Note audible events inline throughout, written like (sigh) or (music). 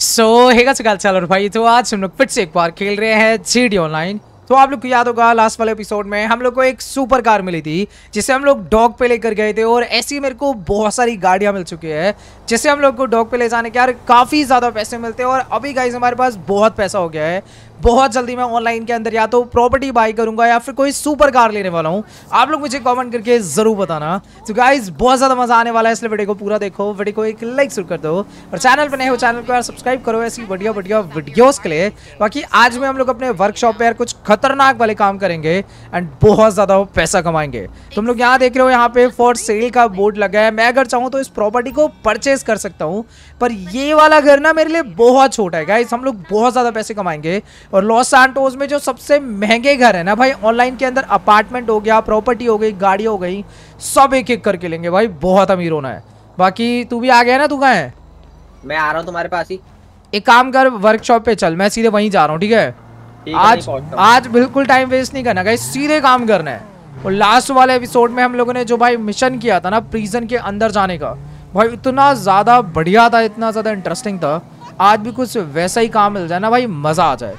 सो हेगा चल? चलो भाई तो आज हम लोग फिर से एक बार खेल रहे हैं जी डी ऑनलाइन। तो आप लोग को याद होगा लास्ट वाले एपिसोड में हम लोग को एक सुपर कार मिली थी, जिसे हम लोग डॉग पे लेकर गए थे, और ऐसी मेरे को बहुत सारी गाड़ियाँ मिल चुकी है जिससे हम लोग को डॉग पे ले जाने के यार काफ़ी ज़्यादा पैसे मिलते हैं, और अभी गाइज़ हमारे पास बहुत पैसा हो गया है। बहुत जल्दी मैं ऑनलाइन के अंदर या तो प्रॉपर्टी बाई करूँगा या फिर कोई सुपर कार लेने वाला हूँ। आप लोग मुझे कमेंट करके ज़रूर बताना। तो गाइज़ बहुत ज़्यादा मज़ा आने वाला है इसलिए वीडियो को पूरा देखो वीडियो को एक लाइक शुरू कर दो। और चैनल पर नए हो चैनल को यार सब्सक्राइब करो ऐसी बढ़िया बढ़िया वीडियोस के लिए। बाकी आज में हम लोग अपने वर्कशॉप पर कुछ खतरनाक वाले काम करेंगे एंड बहुत ज़्यादा पैसा कमाएँगे। तुम लोग यहाँ देख रहे हो, यहाँ पे फॉर सेल का बोर्ड लगा है। मैं अगर चाहूँ तो इस प्रॉपर्टी को परचेज कर सकता हूँ। पर ये वाला घर ना मेरे लिए बहुत छोटा है। गाइज़ हम लोग बहुत ज़्यादा पैसे कमाएँगे। और लॉस सैंटोज में जो सबसे महँगे घर है ना भाई ऑनलाइन के अंदर अपार्टमेंट हो गया प्रॉपर्टी हो गई गाड़ी हो गई सब एक एक करके लेंगे भाई बहुत अमीर होना है। बाकी तू भी आ गया ना तू कहाँ है? मैं आ रहा हूँ तुम्हारे पास ही। एक काम कर वर्कशॉप पे चल मैं सीधे वहीं जा रहा हूँ ठीक है? आज आज बिल्कुल टाइम वेस्ट नहीं करना गाइस सीधे काम करना है। और लास्ट वाले एपिसोड में हम लोगों ने जो भाई मिशन किया था ना प्रीजन के अंदर जाने का भाई इतना ज़्यादा बढ़िया था इतना ज़्यादा इंटरेस्टिंग था। आज भी कुछ वैसा ही काम मिल जाए ना भाई मज़ा आ जाए।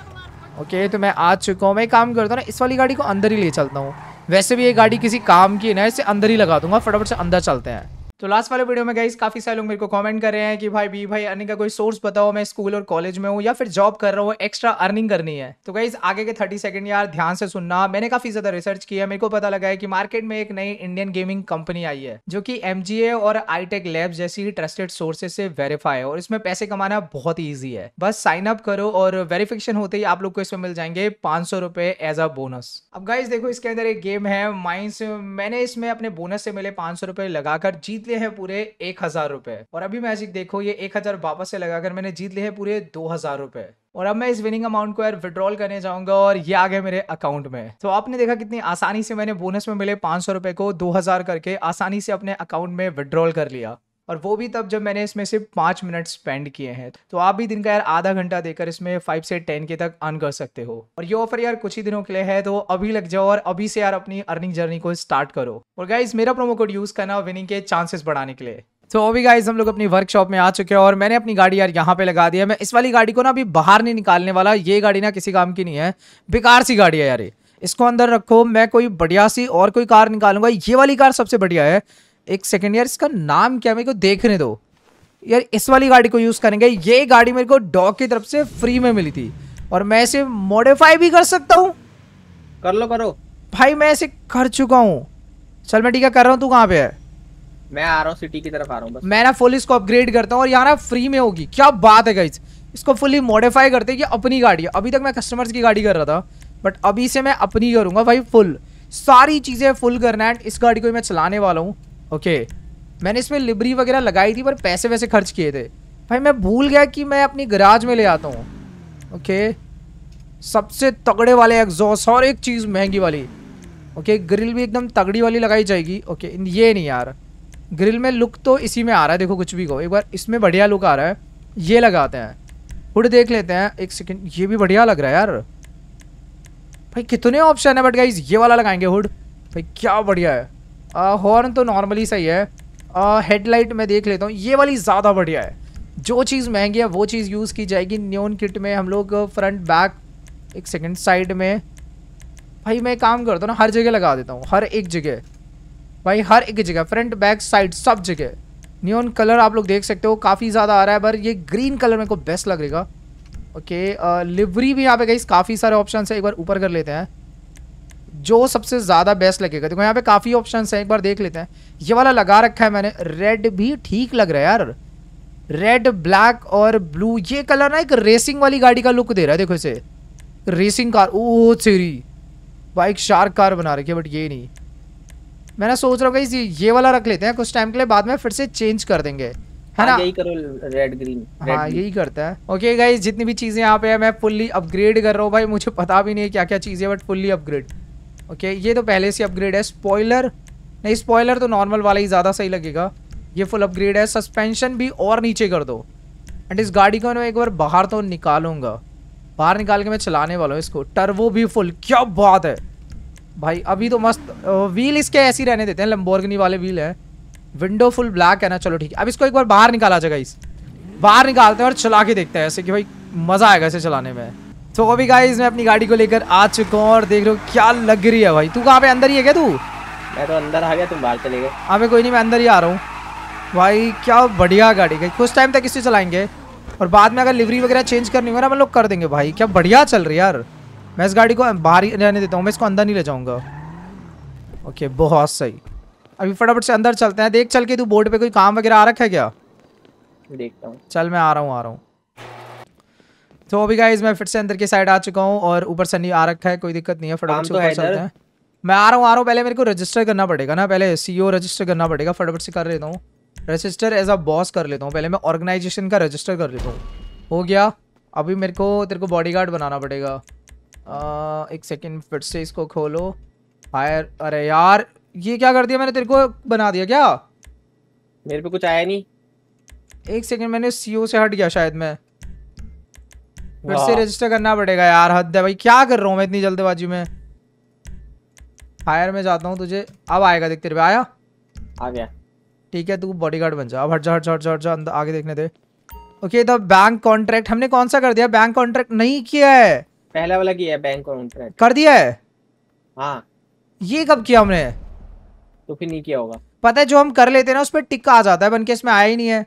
ओके तो मैं आ चुका हूँ, मैं काम करता हूँ ना, इस वाली गाड़ी को अंदर ही ले चलता हूँ। वैसे भी ये गाड़ी किसी काम की ना, इसे अंदर ही लगा दूँगा, फटाफट से अंदर चलते हैं। तो लास्ट वाले वीडियो में गाइस काफ़ी सारे लोग मेरे को कमेंट कर रहे हैं कि भाई बी भाई अर्निंग का कोई सोर्स बताओ, मैं स्कूल और कॉलेज में हूँ या फिर जॉब कर रहा हूँ एक्स्ट्रा अर्निंग करनी है। तो गाइस आगे के थर्टी सेकंड यार, ध्यान से सुनना। मैंने काफ़ी ज़्यादा रिसर्च किया मेरे को पता लगा है कि मार्केट में एक नई इंडियन गेमिंग कंपनी आई है, जो की एम और आईटेक लैब जैसी ट्रस्टेड सोर्सेज से वेरीफाई है और इसमें पैसे कमाना बहुत ईजी है। बस साइन अप करो और वेरिफिकेशन होते ही आप लोग को इसमें मिल जाएँगे पाँच सौ एज अ बोनस अब गाइज़ देखो, इसके अंदर एक गेम है माइंस मैंने इसमें अपने बोनस से मिले पाँच सौ लगाकर जीत लिए हैं पूरे एक हज़ार रुपए। और अभी मैजिक देखो, ये एक हज़ार वापस से लगाकर मैंने जीत लिए है पूरे दो हज़ार रुपए। और अब मैं इस विनिंग अमाउंट को यार विड्रॉल करने जाऊँगा और ये आ गए मेरे अकाउंट में। तो आपने देखा कितनी आसानी से मैंने बोनस में मिले पाँच सौ रुपए को दो हज़ार करके आसानी से अपने अकाउंट में विड्रॉल कर लिया। और वो भी तब जब मैंने इसमें सिर्फ़ पाँच मिनट स्पेंड किए हैं। तो आप भी दिन का यार आधा घंटा देकर इसमें फाइव से टेन के तक अर्न कर सकते हो। और ये ऑफ़र यार कुछ ही दिनों के लिए है तो अभी लग जाओ और अभी से यार अपनी अर्निंग जर्नी को स्टार्ट करो। और गाइज़ मेरा प्रोमो कोड यूज़ करना विनिंग के चांसेस बढ़ाने के लिए। तो अभी गाइज़ हम लोग अपनी वर्कशॉप में आ चुके हैं और मैंने अपनी गाड़ी यार यहाँ पे लगा दी है। मैं इस वाली गाड़ी को ना अभी बाहर नहीं निकालने वाला, ये गाड़ी ना किसी काम की नहीं है। बेकार सी गाड़ी है यार इसको अंदर रखो, मैं कोई बढ़िया सी और कोई कार निकालूँगा। ये वाली कार सबसे बढ़िया है। एक सेकेंड यार इसका नाम क्या मेरे को देखने दो। यार इस वाली गाड़ी को यूज़ करेंगे। ये गाड़ी मेरे को डॉग की तरफ़ से फ्री में मिली थी। और मैं इसे मॉडिफाई भी कर सकता हूँ। कर लो करो। भाई मैं इसे कर चुका हूँ। चल मैं ठीक है कर रहा हूँ। तू कहाँ पे है? मैं आ रहा हूँ सिटी की तरफ़ आ रहा हूँ मैं ना फुल इसको अपग्रेड करता हूँ और यहाँ ना फ्री में होगी। क्या बात है गाइज़ इसको फुली मॉडिफाई करते कि अपनी गाड़ी है। अभी तक मैं कस्टमर्स की गाड़ी कर रहा था बट अभी से मैं अपनी करूँगा भाई फुल सारी चीज़ें फुल करना है इस गाड़ी को मैं चलाने वाला हूँ। ओके मैंने इसमें लिबरी वगैरह लगाई थी, पर पैसे वैसे खर्च किए थे। भाई, मैं भूल गया कि मैं अपनी गराज में ले आता हूँ। ओके सबसे तगड़े वाले एग्जॉस्ट और एक चीज़ महँगी वाली। ओके ग्रिल भी एकदम तगड़ी वाली लगाई जाएगी। ओके ये नहीं यार। ग्रिल में लुक तो इसी में आ रहा है, देखो कुछ भी को एक बार इसमें बढ़िया लुक आ रहा है। ये लगाते हैं। हुड देख लेते हैं। एक सेकेंड ये भी बढ़िया लग रहा है यार। भाई, कितने ऑप्शन है बट गाइज़ ये वाला लगाएँगे हुड भाई, क्या बढ़िया है। हॉर्न तो नॉर्मली सही है। हेडलाइट में देख लेता हूँ। ये वाली ज़्यादा बढ़िया है। जो चीज़ महँगी है, वो चीज़ यूज़ की जाएगी। न्योन किट में हम लोग फ्रंट बैक एक सेकेंड साइड में। भाई, मैं काम करता हूँ ना, हर जगह लगा देता हूँ। हर एक जगह। भाई, हर एक जगह। फ्रंट बैक साइड सब जगह। न्योन कलर आप लोग देख सकते हो, काफ़ी ज़्यादा आ रहा है, पर ये ग्रीन कलर मेरे को बेस्ट लगेगा। ओके लिवरी भी यहाँ पे गई काफ़ी सारे ऑप्शन है। एक बार ऊपर कर लेते हैं। जो सबसे ज़्यादा बेस्ट लगेगा। देखो यहाँ पे काफ़ी ऑप्शन है एक बार देख लेते हैं। ये वाला लगा रखा है मैंने। रेड भी ठीक लग रहा है यार। रेड ब्लैक और ब्लू ये कलर ना एक रेसिंग वाली गाड़ी का लुक दे रहा है देखो इसे। रेसिंग कार ओ सीरी बाइक शार्क कार बना रखी है बट ये नहीं। मैंने सोच रहा हूँ ये वाला रख लेते हैं कुछ टाइम के लिए बाद में फिर से चेंज कर देंगे। है ना? हाँ, यही करो रेड ग्रीन हाँ यही करता है। ओके गाइज़ जितनी भी चीज़ें यहाँ पे है मैं फुल्ली अपग्रेड कर रहा हूँ भाई मुझे पता भी नहीं है क्या क्या चीज़ें बट फुल्ली अपग्रेड ओके ये तो पहले से अपग्रेड है। स्पॉयलर नहीं स्पॉयलर तो नॉर्मल वाला ही ज़्यादा सही लगेगा। ये फुल अपग्रेड है। सस्पेंशन भी और नीचे कर दो। एंड इस गाड़ी को मैं एक बार बाहर तो निकालूँगा। बाहर निकाल के मैं चलाने वाला हूँ इसको। टर्वो भी फुल क्या बात है। भाई, अभी तो मस्त व्हील इसके ऐसे ही रहने देते हैं। लंबोर्गनी वाले व्हील है। विंडो फुल ब्लैक है ना। चलो ठीक है। अब इसको एक बार बाहर निकाला जाएगा इस बाहर निकालते हैं और चला के देखते हैं ऐसे कि भाई मज़ा आएगा इसे चलाने में। तो अभी गाइस मैं अपनी गाड़ी को लेकर आ चुका हूँ और देख रहे हो क्या लग रही है भाई? तू कहाँ पे अंदर ही है क्या तू? मैं तो अंदर आ गया तुम बाहर चले गए। हाँ अबे कोई नहीं मैं अंदर ही आ रहा हूँ। भाई क्या बढ़िया गाड़ी गई कुछ टाइम तक इससे चलाएँगे। और बाद में अगर लिवरी वगैरह चेंज करनी हो ना हम लोग कर देंगे भाई। क्या बढ़िया चल रही है यार। मैं इस गाड़ी को बाहर ही रहने देता हूँ मैं इसको अंदर नहीं ले जाऊँगा। ओके बहुत सही। अभी फटाफट से अंदर चलते हैं। देख चल के तू बोर्ड पे कोई काम वगैरह आ रखा है क्या? देखता हूँ। चल मैं आ रहा हूँ आ रहा हूँ। तो अभी गाइज़ मैं फिर से अंदर की साइड आ चुका हूँ और ऊपर सनी आ रखा है कोई दिक्कत नहीं है फटाफट से तो ऊपर चलते हैं। मैं आ रहा हूँ आ रहा हूँ पहले मेरे को रजिस्टर करना पड़ेगा ना पहले सीईओ रजिस्टर करना पड़ेगा फटाफट से कर लेता हूँ। रजिस्टर एज अ बॉस कर लेता हूँ पहले मैं ऑर्गेनाइजेशन का रजिस्टर कर लेता हूँ। हो गया अभी मेरे को तेरे को बॉडीगार्ड बनाना पड़ेगा। आ, एक सेकंड फिर से इसको खोलो। हायर अरे यार ये क्या कर दिया मैंने तेरे को? बना दिया क्या? मेरे पे कुछ आया नहीं। एक सेकंड मैंने सीओ से हट गया शायद मैं। फिर से रजिस्टर करना पड़ेगा यार हद है भाई। क्या कर रहा हूँ मैं इतनी जल्दबाजी में? हायर में जाता हूँ तुझे। अब आएगा देख तेरे पे। आया? आ गया। ठीक है तू बॉडीगार्ड बन जा। अब हट जा हट जा हट जा हट जा। अंदर आगे देखने दे। ओके तो बैंक कॉन्ट्रैक्ट हमने कौन सा कर दिया? बैंक कॉन्ट्रैक्ट नहीं किया है। पहला वाला किया है बैंक कॉन्ट्रैक्ट कर दिया है? हाँ। ये कब किया हमने? तो फिर नहीं किया होगा। पता है जो हम कर लेते हैं ना उस पर टिक्का आ जाता है बन के इसमें आया ही नहीं है।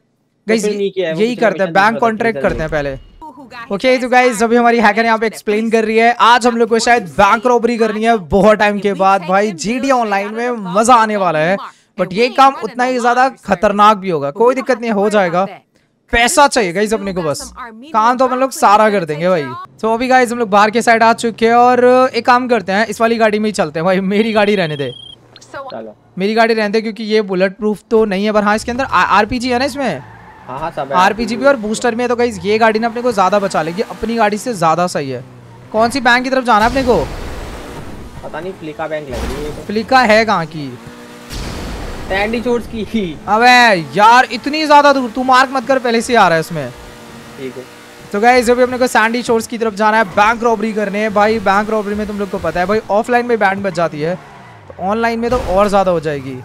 तो यही करते हैं। बैंक कॉन्ट्रैक्ट करते हैं पहले। ओके तो गाइस अभी हमारी हैकर यहाँ पे एक्सप्लेन कर रही है। आज हम लोग को शायद बैंक रॉबरी करनी है। बहुत टाइम के बाद भाई जीडी ऑनलाइन में मज़ा आने वाला है। बट ये काम उतना ही ज़्यादा खतरनाक भी होगा। कोई दिक्कत नहीं हो जाएगा। पैसा चाहिए गाइस अपने को बस। काम तो हम लोग सारा कर देंगे भाई। तो अभी गाइस हम लोग बाहर के साइड आ चुके हैं और एक काम करते हैं इस वाली गाड़ी में ही चलते हैं। भाई मेरी गाड़ी रहने दे। मेरी गाड़ी रहने दे क्योंकि ये बुलेट प्रूफ तो नहीं है पर हाँ इसके अंदर आरपीजी है ना इसमें? हाँ हाँ सब आरपीजी भी और बूस्टर में तो गाइस ये गाड़ी ना अपने को ज़्यादा बचा लेगी। अपनी गाड़ी से ज़्यादा सही है। कौन सी बैंक की तरफ़ जाना है अपने को? पता नहीं फ्लिका बैंक लग रही है फ्लिका है कहाँ की? सैंडी चोट्स की। अबे यार इतनी ज़्यादा दूर। तू मार्क मत कर पहले से आ रहा है इसमें। ठीक है। तो गाइस अभी अपने को सैंडी शोर्स की तरफ़ जाना है। बैंक रॉबरी करने है। भाई बैंक रॉबरी में तुम लोग को पता है भाई ऑफलाइन में बैंड बच जाती है। तो ऑनलाइन में तो और ज़्यादा हो जाएगी।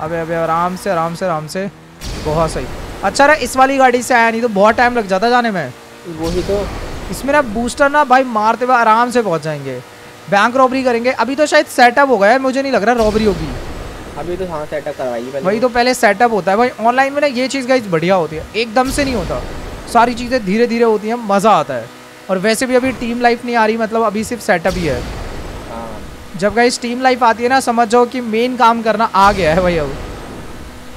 अबे अबे आराम से आराम से आराम से। बहुत सही। अच्छा रहा इस वाली गाड़ी से आया नहीं तो बहुत टाइम लग जाता जाने में। वही तो। इसमें ना बूस्टर ना भाई मारते हुए आराम से पहुँच जाएँगे। बैंक रॉबरी करेंगे। अभी तो शायद सेटअप हो गया है मुझे नहीं लग रहा रॉबरी होगी। अभी तो हाँ सेटअप करवाइए वही तो पहले सेटअप होता है। भाई ऑनलाइन में ना ये चीज़ गाइज़ बढ़िया होती है। एकदम से नहीं होता। सारी चीज़ें धीरे धीरे होती हैं मज़ा आता है। और वैसे भी अभी टीम लाइफ नहीं आ रही मतलब अभी सिर्फ़ सेटअप ही है। हाँ। जब गाइज़ टीम लाइफ आती है ना समझ जाओ कि मेन काम करना आ गया है भाई अब।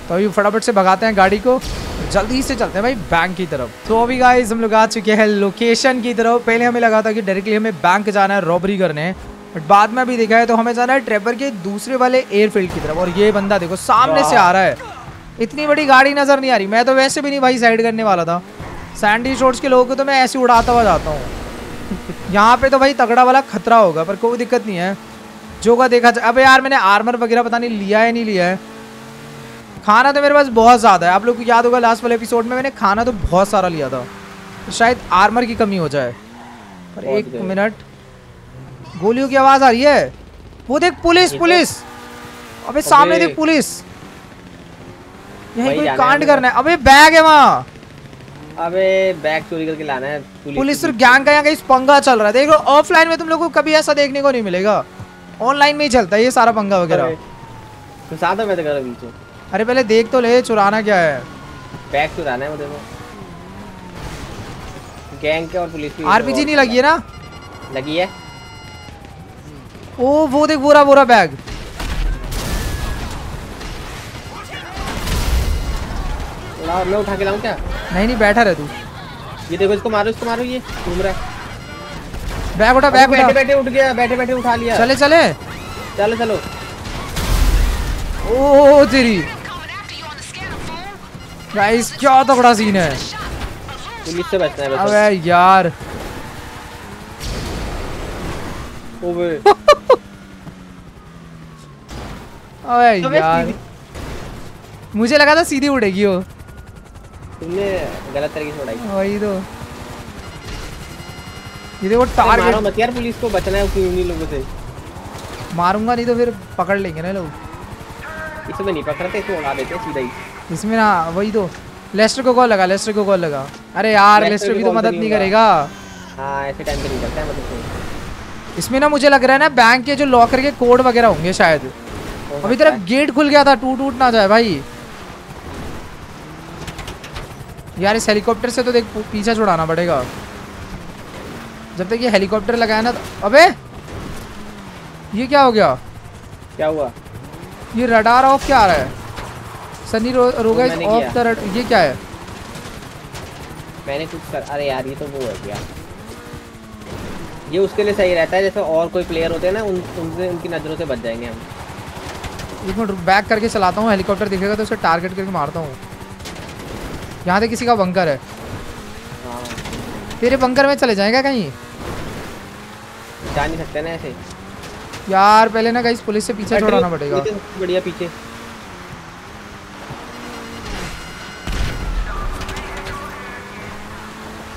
तो अभी फटाफट से भगाते हैं गाड़ी को। जल्दी से चलते हैं भाई बैंक की तरफ़। तो अभी गाइज़ हम लोग आ चुके हैं लोकेशन की तरफ़। पहले हमें लगा था कि डायरेक्टली हमें बैंक जाना है रॉबरी करने बट बाद में अभी देखा है तो हमें जाना है ट्रेवर के दूसरे वाले एयरफील्ड की तरफ़। और ये बंदा देखो, सामने से आ रहा है। इतनी बड़ी गाड़ी नज़र नहीं आ रही। मैं तो वैसे भी नहीं भाई साइड करने वाला था। सैंडी शोर्ट्स के लोगों को तो मैं ऐसे उड़ाता हुआ जाता हूँ। (laughs) यहाँ पे तो भाई तगड़ा वाला खतरा होगा, पर कोई दिक्कत नहीं है। जो का देखा जाए, अबे यार, मैंने आर्मर वगैरह पता नहीं लिया है, नहीं लिया है। खाना तो मेरे पास बहुत ज़्यादा है। आप लोग को याद होगा लास्ट वाले एपिसोड में मैंने खाना तो बहुत सारा लिया था। तो शायद आर्मर की कमी हो जाए। पर एक मिनट गोलियों की आवाज़ आ रही है। वो देख पुलिस तो- पुलिस। अबे सामने देख पुलिस। यही कोई कांड करना है। अबे बैग है वहाँ। अबे बैग चोरी करके लाना है पुलिस सिर्फ़ गैंग का यहाँ कहीं पंगा चल रहा है। देख लो ऑफलाइन में तुम लोग को कभी ऐसा देखने को नहीं मिलेगा। ऑनलाइन में ही चलता है ये सारा पंगा वगैरह। तो साथ में तो करो पीछे? अरे पहले देख तो ले चुराना क्या है? बैग चुराना है मुझे तो गैंग के और पुलिस की आरपीजी नहीं लगी है ना? लगी है। ओ वो देख बोरा बोरा बैग। लाओ मैं उठा के लाऊं क्या? नहीं नहीं बैठा रहे तू। ये देखो इसको मारो इसको मारो ये घूम रहा है। बैग उठा बैग बैठे बैठे उठ गया बैठे बैठे उठा लिया। चले चले। चलो चलो। ओ तेरी। गाइस क्या तगड़ा सीन है। पुलिस से बचना है बस। अबे यार। ओबे (laughs) अबे अबे यार। मुझे लगा था सीधी उड़ेगी वो। तुमने गलत तरीके से उड़ाई। वही तो। ये देखो अरे मारो मत यार पुलिस को बचना है उन्हीं लोगों से? मारूँगा नहीं तो फिर पकड़ लेंगे ना लोग। इसमें नहीं पकड़ते इसमें उड़ा देते सीधा ही। इसमें ना वही तो। लेस्टर को कॉल लगा लेस्टर को कॉल लगा। अरे यार लेस्टर भी तो मदद नहीं करेगा। हाँ ऐसे टाइम पे नहीं करता है मतलब इसमें ना मुझे लग रहा है ना बैंक के जो लॉकर के कोड वगैरह होंगे शायद। अभी तरफ़ गेट खुल गया था टूट टूट ना जाए भाई। यार इस हेलीकॉप्टर से तो देख पीछा छुड़ाना पड़ेगा। जब तक ये हेलीकॉप्टर लगाया ना तो अबे! ये क्या हो गया? क्या हुआ? ये रडार ऑफ़ क्या आ रहा है? सनी रो, रोगा ऑफ़ द ये क्या है? मैंने कुछ कर अरे यार ये तो वो है क्या? ये उसके लिए सही रहता है जैसे और कोई प्लेयर होते हैं ना उन उनसे उनकी नज़रों से बच जाएँगे हम। एक मिनट बैक करके चलाता हूँ हेलीकॉप्टर दिखेगा तो उसे टारगेट करके मारता हूँ। यहाँ से किसी का बंकर है। हाँ। तेरे बंकर में चले जाएगा कहीं? जा नहीं सकते ना ऐसे। यार पहले ना गाइस पुलिस से पीछे छोड़ाना पड़ेगा। बढ़िया पीछे।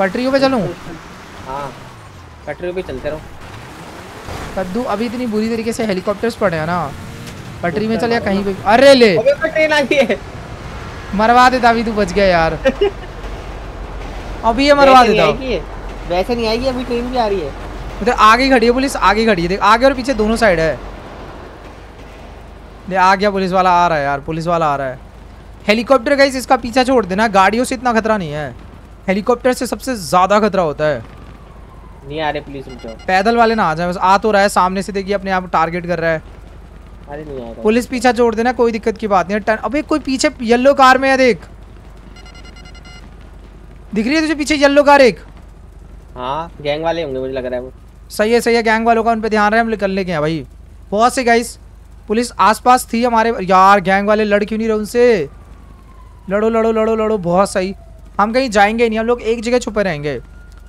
पटरियों पे चलूँ? हाँ पटरियों पे चलते रहो। कद्दू अभी इतनी बुरी तरीके से हेलीकॉप्टर्स पड़े हैं ना। पटरी में चल या कहीं पे? अरे ले! ट्रेन आई है। मरवा देता अभी तू बच गया यार। (laughs) अभी ये मरवा देता। वैसे नहीं आएगी अभी ट्रेन भी आ रही है। उधर आगे खड़ी है पुलिस आगे खड़ी है। देख आगे और पीछे दोनों साइड है। ले आ गया पुलिस वाला आ रहा है यार पुलिस वाला आ रहा है। हेलीकॉप्टर गई इसका पीछा छोड़ देना। गाड़ियों से इतना खतरा नहीं है। हेलीकॉप्टर से सबसे ज़्यादा खतरा होता है। नहीं आ रहे पुलिस रुक जाओ। पैदल वाले ना आ जाए बस आ तो रहा है सामने से देखिए अपने आप टारगेट कर रहा है। अरे नहीं आएगा पुलिस पीछा छोड़ देना कोई दिक्कत की बात नहीं है। अबे कोई पीछे येलो कार में है देख। दिख रही है तुझे पीछे येलो कार एक? हाँ गैंग वाले होंगे मुझे लग रहा है वो। सही है सही है गैंग वालों का उन पे ध्यान रहे हम निकल लेके भाई। बहुत से गाइस पुलिस आसपास थी हमारे यार गैंग वाले लड़ क्यों नहीं रहे उनसे? लड़ो लड़ो लड़ो लड़ो बहुत सही। हम कहीं जाएँगे नहीं हम लोग एक जगह छुपे रहेंगे।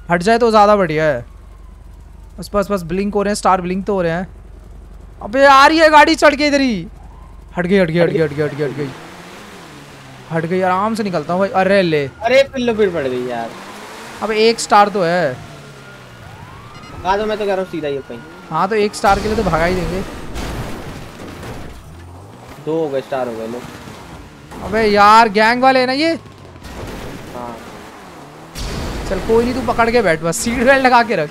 हट जाए तो ज़्यादा बढ़िया है। बस बस बस ब्लिंक हो रहे हैं स्टार ब्लिंक तो हो रहे हैं। अबे आ रही है गाड़ी चढ़ के इधर ही हट गई हट गई हट गई हट गई हट गई हट गई। हट गई आराम से निकलता हूँ भाई। अरे ले। अरे पिल्लो फिर पड़ गई यार। अब एक स्टार तो है। भगा दो मैं तो कह रहा हूँ सीधा ही कहीं। हाँ तो एक स्टार के लिए तो भगा ही देंगे। दो हो गए स्टार हो गए लोग। अबे यार गैंग वाले है ना ये। चल कोई नहीं तू पकड़ के बैठ बस। सीट बेल्ट लगा के रख।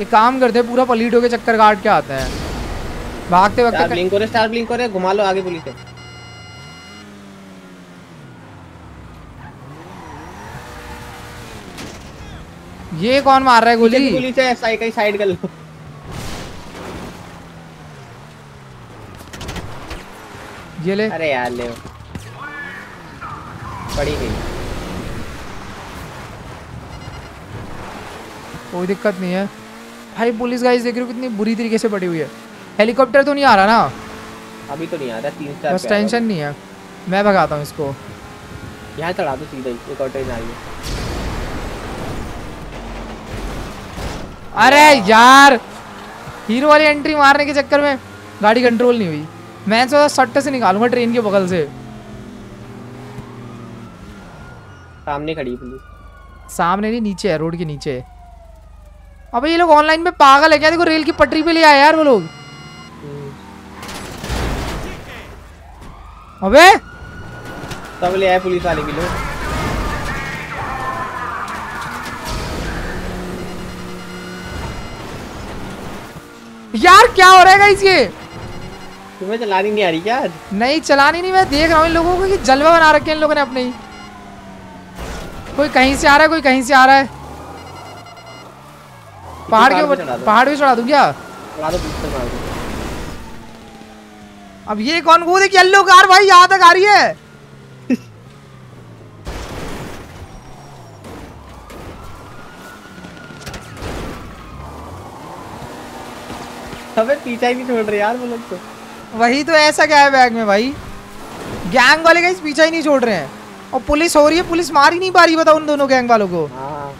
एक काम करते पूरा पलीटो के चक्कर काट के आता है। भागते वक्त ब्लिंक करे स्टार ब्लिंक करे घुमा लो आगे पुलिस ये कौन मार रहा है गोली? पुलिस है साइड कहीं साइड कर लो। ये ले अरे यार ले। पड़ी गई। कोई दिक्कत नहीं है। भाई पुलिस गाइस देख रहे हो कितनी बुरी तरीके से पड़ी हुई है। हेलीकॉप्टर तो नहीं आ रहा ना? अभी तो नहीं आ रहा तीन चार बस टेंशन नहीं है। मैं भगाता हूँ इसको। यहाँ चढ़ा दो सीधा ही एक और ट्रेन आ रही है। अरे यार हीरो वाली एंट्री मारने के चक्कर में गाड़ी कंट्रोल नहीं हुई। मैं तो सट्ट से निकालूँगा ट्रेन के बगल से। सामने खड़ी पुलिस सामने नहीं नीचे है रोड के नीचे अबे ये लोग ऑनलाइन में पागल है क्या? देखो रेल की पटरी पे ले आए यार वो लोग। अबे! सब ले आए पुलिस वाले भी लोग। यार क्या हो रहा है ये? तुम्हें चलानी नहीं आ रही क्या आज? नहीं चलानी नहीं मैं देख रहा हूँ इन लोगों को कि जलवा बना रखे इन लोगों ने अपने ही। कोई कहीं से आ रहा है कोई कहीं से आ रहा है। पहाड़ के ऊपर पहाड़ भी चढ़ा दूँ क्या? अब ये कौन वो देख येलो कार भाई यहाँ तक आ रही है। अबे पीछा ही नहीं छोड़ रहे यार वो लोग तो। वही तो ऐसा क्या है बैग में भाई? गैंग वाले का पीछा ही नहीं छोड़ रहे हैं। और पुलिस हो रही है पुलिस मार ही नहीं पा रही बताओ उन दोनों गैंग वालों को। हाँ।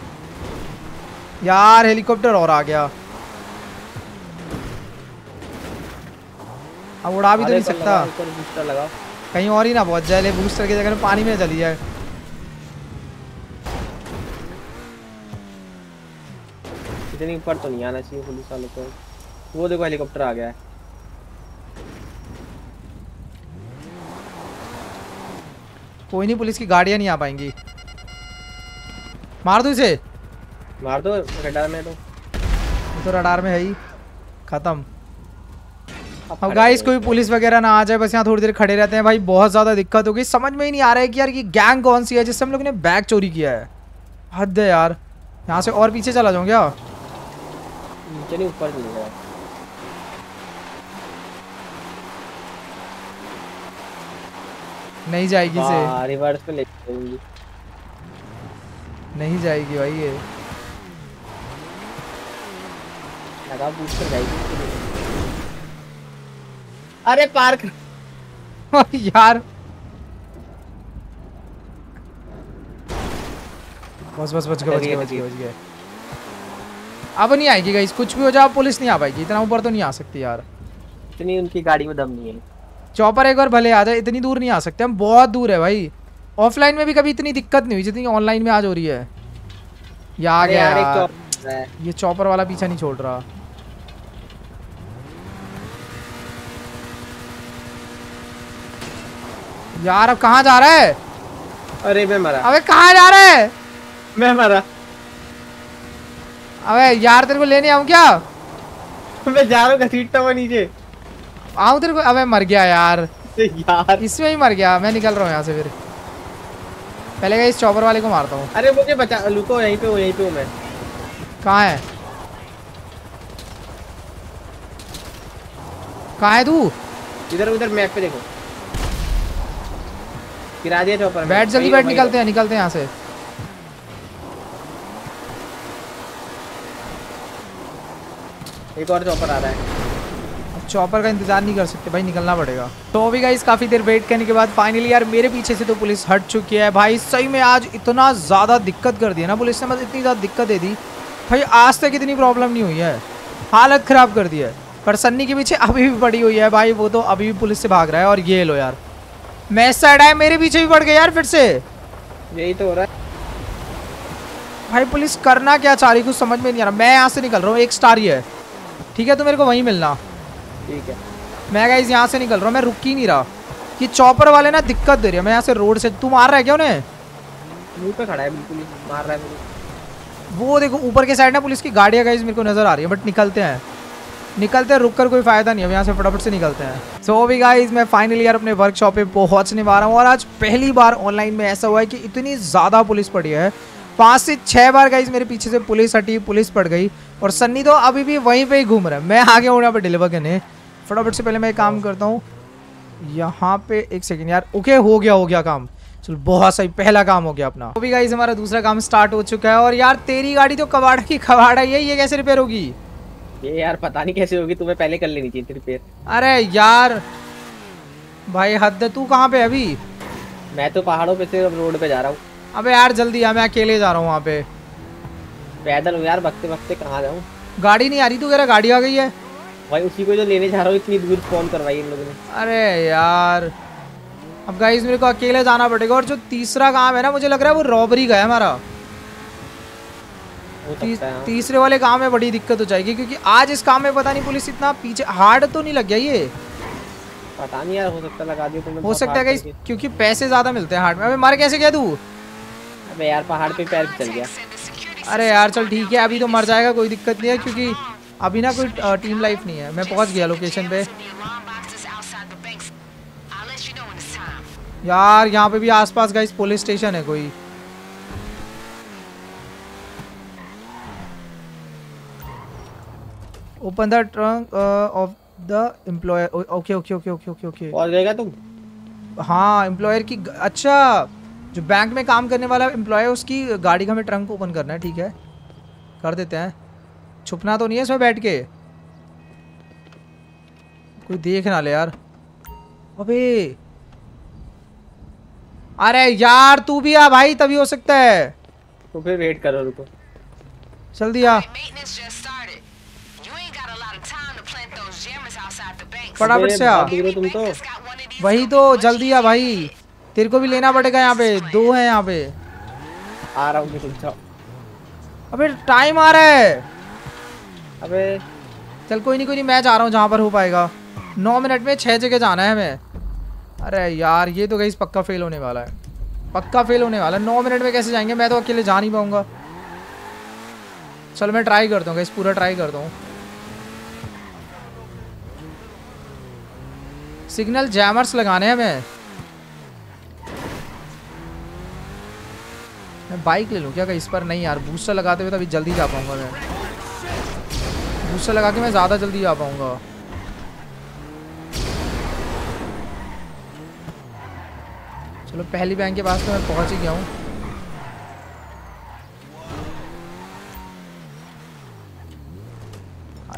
यार हेलीकॉप्टर और आ गया। अब उड़ा भी तो नहीं सकता। कहीं और ही ना पहुँच जाए बूस्टर की जगह में पानी में चली जाए। इतनी ऊपर तो नहीं आना चाहिए पुलिस वालों को। वो देखो हेलीकॉप्टर आ गया है। कोई नहीं पुलिस की गाड़ियाँ नहीं आ पाएँगी। मार दो इसे? मार दो रडार में तो। तो रडार में है ही। खत्म। अब गाइस कोई पुलिस वगैरह ना आ जाए बस यहाँ थोड़ी देर खड़े रहते हैं। भाई बहुत ज़्यादा दिक्कत हो गई समझ में ही नहीं आ रहा है कि यार ये गैंग कौन सी है जिससे हम लोग ने बैग चोरी किया है। हद है यार। यहाँ से और पीछे चला जाऊँ क्या? ऊपर चले जाओ नहीं जाएगी से रिवर्स पे ले नहीं जाएगी भाई ये। लगा बूस्टर जाएगी। अरे पार्क (laughs) यार। बस बस बच गए बच गए बच गए बच गए। अब नहीं आएगी गाइस कुछ भी हो जाए पुलिस नहीं आ पाएगी। इतना ऊपर तो नहीं आ सकती यार। इतनी उनकी गाड़ी में दम नहीं है। चौपर एक बार भले आ जाए इतनी दूर नहीं आ सकते हम बहुत दूर है भाई। ऑफलाइन में भी कभी इतनी दिक्कत नहीं हुई जितनी ऑनलाइन में आज हो रही है। ये आ गया यार यार। चौपर ये चॉपर वाला पीछा नहीं छोड़ रहा। यार अब कहाँ जा रहा है? अरे मैं मरा। अबे कहाँ जा रहा है? मैं मरा। अबे यार तेरे को लेने आऊँ क्या? मैं जा रहा हूँ घसीटता हुआ नीचे। आऊँ तेरे को अबे मर गया यार। यार। इसमें ही मर गया मैं निकल रहा हूँ यहाँ से फिर। पहले का इस चॉपर वाले को मारता हूँ। अरे मुझे बचा लुको यहीं पे हूँ यहीं पे हूँ मैं। कहाँ है? कहाँ है तू? इधर उधर मैप पे देखो। गिरा दिया चौपर बैठ जल्दी बैठ निकलते हैं निकलते हैं यहाँ से। एक और चॉपर आ रहा है। चॉपर का इंतज़ार नहीं कर सकते भाई निकलना पड़ेगा। तो अभी गाइस काफ़ी देर वेट करने के बाद फाइनली यार मेरे पीछे से तो पुलिस हट चुकी है। भाई सही में आज इतना ज़्यादा दिक्कत कर दिया ना पुलिस ने मतलब इतनी ज़्यादा दिक्कत दे दी। भाई आज तक इतनी प्रॉब्लम नहीं हुई है। हालत खराब कर दी है। पर सन्नी के पीछे अभी भी पड़ी हुई है भाई वो तो अभी भी पुलिस से भाग रहा है और ये लो यार। मैं साइड आया मेरे पीछे भी पड़ गए यार फिर से। यही तो हो रहा है। भाई पुलिस करना क्या चाह रही कुछ समझ में नहीं आ रहा। मैं यहाँ से निकल रहा हूँ एक स्टार ही है। ठीक है तो मेरे को वहीं मिलना। ठीक है। मैं गाइस यहाँ से निकल रहा हूँ मैं रुक ही नहीं रहा। कि चॉपर वाले ना दिक्कत दे रही है मैं यहाँ से रोड से तू मार रहा है क्या उन्हें? मुँह पे खड़ा है बिल्कुल मार रहा है मुझे। वो देखो ऊपर के साइड ना पुलिस की गाड़ियाँ गाइस मेरे को नज़र आ रही है बट निकलते हैं। निकलते हैं रुक कर कोई फ़ायदा नहीं है यहाँ से फटाफट से निकलते हैं। सो अभी गाइस मैं फाइनली यार अपने वर्कशॉप पे पहुँचने वाला हूँ और आज पहली बार ऑनलाइन में ऐसा हुआ है कि इतनी ज़्यादा पुलिस पड़ी है। पाँच से छः बार गाइस मेरे पीछे से पुलिस हटी पुलिस पड़ गई और सन्नी तो अभी भी वहीं पर ही घूम रहा है। मैं आगे हूँ यहाँ पे डिलीवर करने। फटाफट से पहले मैं एक काम करता हूँ। यहाँ पे एक सेकेंड यार। ओके हो गया हो गया काम। चल बहुत सही पहला काम हो गया अपना। अभी गाइस हमारा दूसरा काम स्टार्ट हो चुका है। और यार तेरी गाड़ी तो कबाड़ा की कबाड़ा ही है। ये कैसे रिपेयर होगी? ये यार पता नहीं कैसे होगी। तुम्हें पहले कर लेनी चाहिए रिपेयर अरे यार भाई हद है। तू कहाँ पे अभी? मैं तो पहाड़ों पे से रोड पे जा रहा हूँ। अबे यार जल्दी आ मैं अकेले जा रहा हूँ वहाँ पे। पैदल हूँ यार बकते बकते कहाँ जाऊँ? गाड़ी नहीं आ रही तू? कह रहा गाड़ी आ गई है। भाई उसी को जो लेने जा रहा हूँ इतनी दूर फ़ोन करवाई इन लोगों ने। अरे यार। अब गाइस मेरे को अकेले जाना पड़ेगा और जो तीसरा काम है ना मुझे लग रहा है वो रॉबरी का है हमारा। ती, है। तीसरे वाले काम में बड़ी दिक्कत हो जाएगी क्योंकि आज इस काम में पता नहीं पुलिस इतना पीछे हार्ड तो नहीं लग गया ये? पता नहीं यार हो सकता लगा दियो तुमने हो सकता है गाइस क्योंकि पैसे ज़्यादा मिलते हैं हार्ड में। अबे मर कैसे गया तू? अबे यार पहाड़ पे पैर फिसल गया। अरे यार चल ठीक है अभी तो मर जाएगा कोई दिक्कत नहीं है क्योंकि अभी ना कोई टीम लाइफ नहीं है। मैं पहुँच गया लोकेशन पे। यार यहाँ पे भी आसपास गाइस पुलिस स्टेशन है कोई। Open the trunk of the employer okay okay okay okay okay okay और गएगा तुम? हाँ एम्प्लॉयर की अच्छा जो बैंक में काम करने वाला एम्प्लॉय है उसकी गाड़ी का हमें ट्रंक ओपन करना है ठीक है? कर देते हैं। छुपना तो नहीं है इसमें बैठ के। कोई देख ना ले यार। अबे। अरे यार तू भी आ भाई तभी हो सकता है। तो फिर वेट करो रुको। जल्दी आ। The banks. फटाफट से आ। तुम तो। वही तो जल्दी आ भाई। तेरे को भी लेना पड़ेगा यहाँ पे। दो है यहाँ पे। आ रहा हूँ अबे टाइम आ रहा है। अबे, चल कोई नहीं कोई नहीं, मैं जा रहा हूँ जहाँ पर हो पाएगा। नौ मिनट में छः जगह जाना है हमें। अरे यार, ये तो गई पक्का फेल होने वाला है। पक्का फेल होने वाला है। नौ मिनट में कैसे जाएँगे? मैं तो अकेले जा नहीं पाऊँगा। चलो, मैं ट्राई करता हूँ इस पूरा ट्राई करता हूँ। सिग्नल जैमर्स लगाने हैं हमें। मैं बाइक ले लूँ क्या कहीं इस पर नहीं यार बूस्टर लगाते हुए तो अभी जल्दी जा पाऊँगा मैं। बूस्टर लगा के मैं ज़्यादा जल्दी जा पाऊँगा। चलो, पहली बैंक के पास तो मैं पहुँच ही गया हूँ।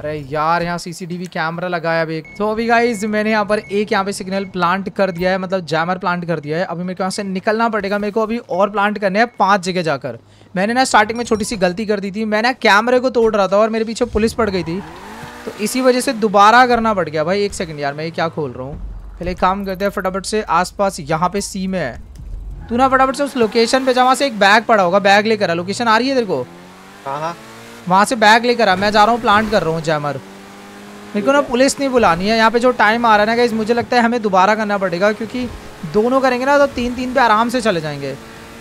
अरे यार, यहाँ सीसीटीवी कैमरा लगाया अभी। तो अभी गाइज़ मैंने यहाँ पर एक यहाँ पे सिग्नल प्लांट कर दिया है मतलब जैमर प्लांट कर दिया है। अभी मेरे को यहाँ से निकलना पड़ेगा, मेरे को अभी और प्लांट करने हैं पाँच जगह जाकर। मैंने ना स्टार्टिंग में छोटी सी गलती कर दी थी, मैं ना कैमरे को तोड़ रहा था और मेरे पीछे पुलिस पड़ गई थी। तो इसी वजह से दोबारा करना पड़ गया। भाई, एक सेकेंड यार, मैं ये क्या खोल रहा हूँ? पहले काम करते हैं, फटाफट से आसपास यहाँ पे सी में है। तू ना फटाफट से उस लोकेशन पे जहाँ से एक बैग पड़ा होगा बैग लेकर आ। लोकेशन आ रही है तेरे को? हाँ हाँ। वहाँ से बैग लेकर आ मैं जा रहा हूँ प्लांट कर रहा हूँ जैमर मेरे को ना पुलिस नहीं बुलानी है यहाँ पे जो टाइम आ रहा है ना गाइज़ मुझे लगता है हमें दोबारा करना पड़ेगा क्योंकि दोनों करेंगे ना तो तीन तीन पे आराम से चले जाएँगे।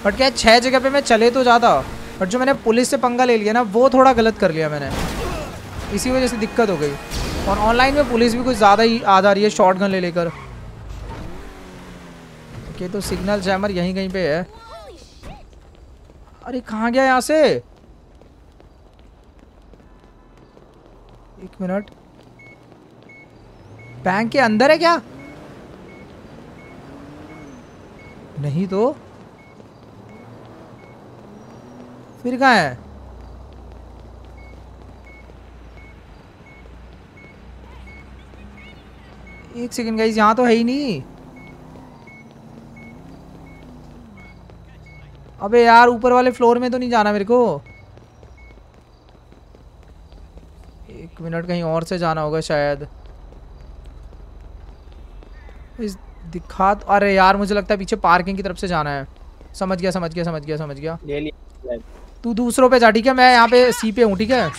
बट क्या छः जगह पे मैं चले तो ज़्यादा बट जो मैंने पुलिस से पंगा ले लिया ना वो थोड़ा गलत कर लिया मैंने। इसी वजह से दिक्कत हो गई। और ऑनलाइन में पुलिस भी कुछ ज़्यादा ही आ जा रही है शॉर्ट गन ले लेकर। ओके तो सिग्नल जैमर यहीं कहीं पे है। अरे कहाँ गया यहाँ से? एक मिनट। बैंक के अंदर है क्या? नहीं तो। फिर कहाँ है? एक सेकंड गाइस, यहाँ तो है ही नहीं। अबे यार, ऊपर वाले फ्लोर में तो नहीं जाना मेरे को। एक मिनट कहीं और से जाना होगा शायद। इस दिखा तो अरे यार मुझे लगता है पीछे पार्किंग की तरफ़ से जाना है। समझ गया समझ गया समझ गया समझ गया। ले लिया तू दूसरों पे जा ठीक है? मैं यहाँ पे सी पे हूँ ठीक है?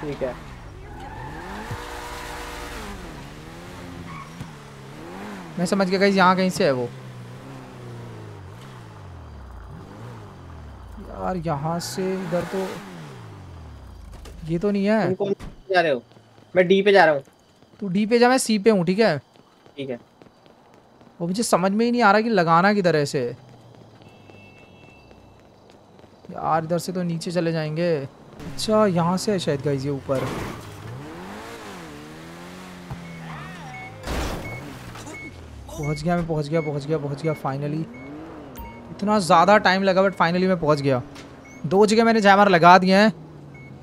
ठीक है। मैं समझ गया कहीं यहाँ कहीं से है वो। यार यहाँ से इधर तो ये तो नहीं है। तुम कौन जा रहे हो? मैं डी पे जा रहा हूँ। तू डी पे जा मैं सी पे हूँ ठीक है? ठीक है। वो मुझे समझ में ही नहीं आ रहा कि लगाना किधर है इसे। यार इधर से तो नीचे चले जाएँगे। अच्छा यहाँ से है शायद गाइज़ ये ऊपर। पहुँच गया मैं पहुँच गया पहुँच गया पहुँच गया फाइनली इतना ज़्यादा टाइम लगा बट फाइनली मैं पहुँच गया। दो जगह मैंने जैमर लगा दिए हैं।